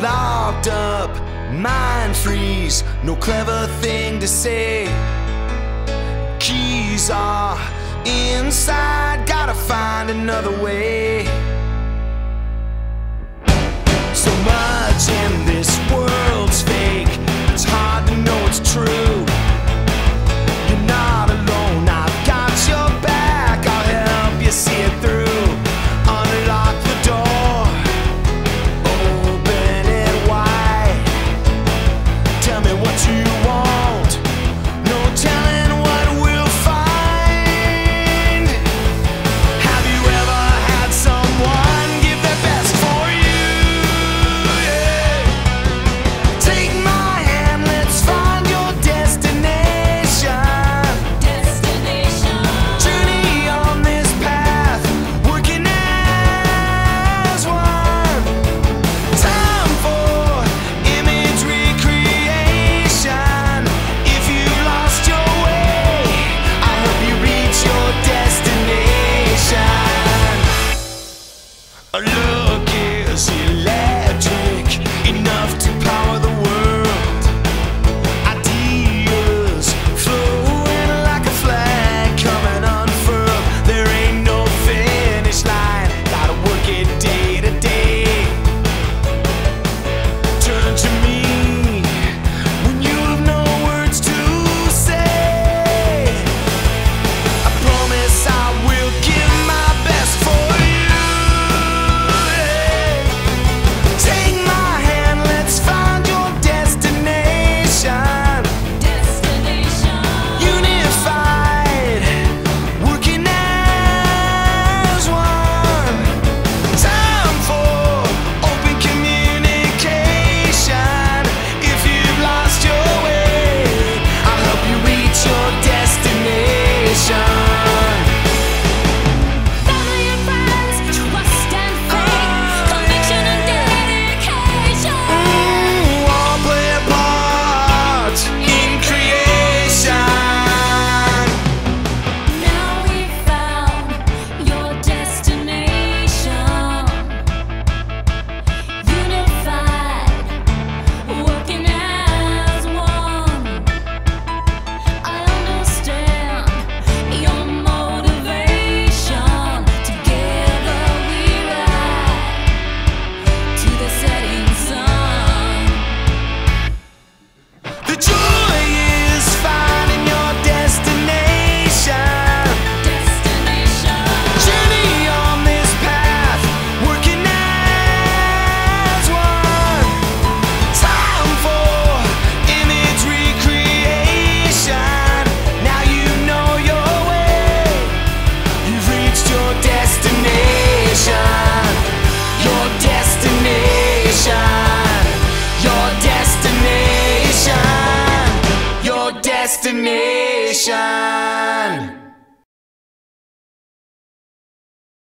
Locked up, mind freeze, no clever thing to say. Keys are inside, gotta find another way. So much in this world. destination.